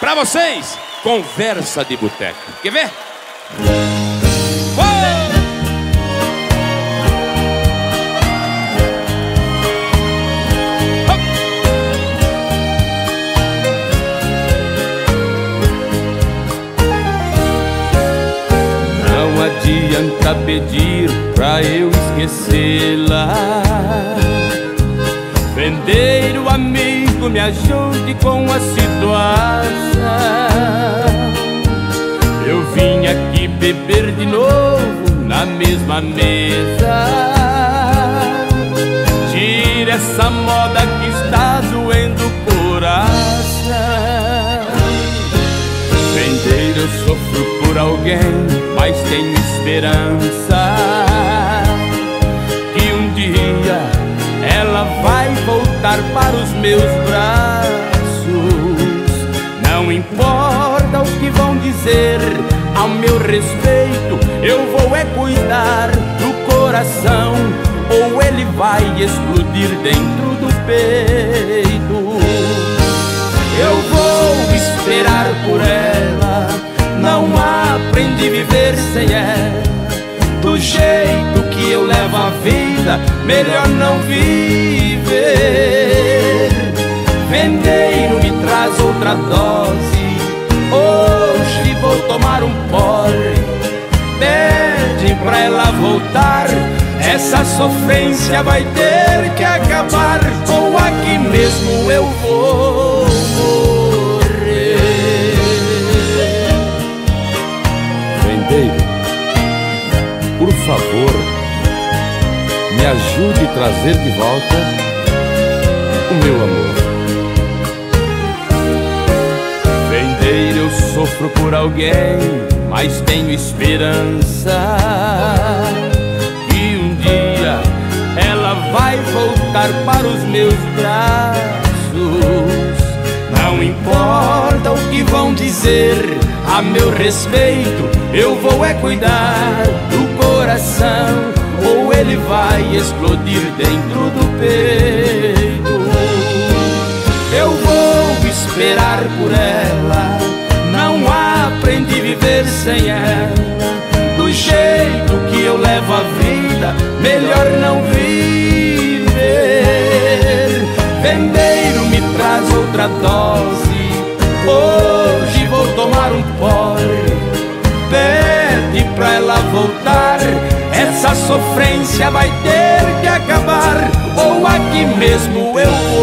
Pra vocês, conversa de boteco. Quer ver? Não adianta pedir pra eu esquecê-la. Amigo, me ajude com a situação. Eu vim aqui beber de novo na mesma mesa. Tira essa moda que está doendo o coração. Vendeiro, eu sofro por alguém, mas tenho esperança voltar para os meus braços. Não importa o que vão dizer ao meu respeito, eu vou é cuidar do coração, ou ele vai explodir dentro do peito. Eu vou esperar por ela, não aprendi a viver sem ela. Do jeito que eu levo a vida, melhor não viver. Vendeiro, me traz outra dose. Hoje vou tomar um porre. Pede pra ela voltar. Essa sofrência vai ter que acabar. Ou aqui mesmo eu vou morrer. Vendeiro, por favor, me ajude a trazer de volta o meu amor. Por alguém, mas tenho esperança que um dia ela vai voltar para os meus braços. Não importa o que vão dizer a meu respeito, eu vou é cuidar do coração, ou ele vai explodir dentro do peito. Eu vou esperar por ela. Vendeiro, me traz outra dose. Hoje vou tomar um porre. Pede pra ela voltar. Essa sofrência vai ter que acabar. Ou aqui mesmo eu vou